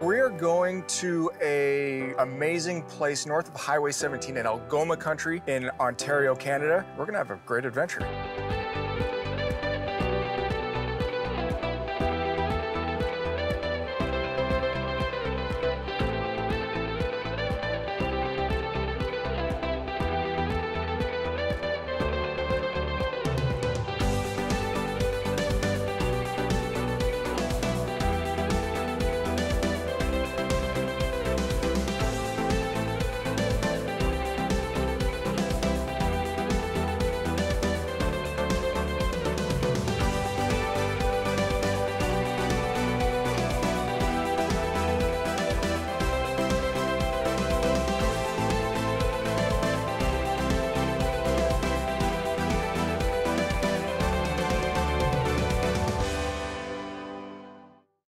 We're going to a amazing place north of Highway 17 in Algoma country in Ontario, Canada. We're gonna have a great adventure.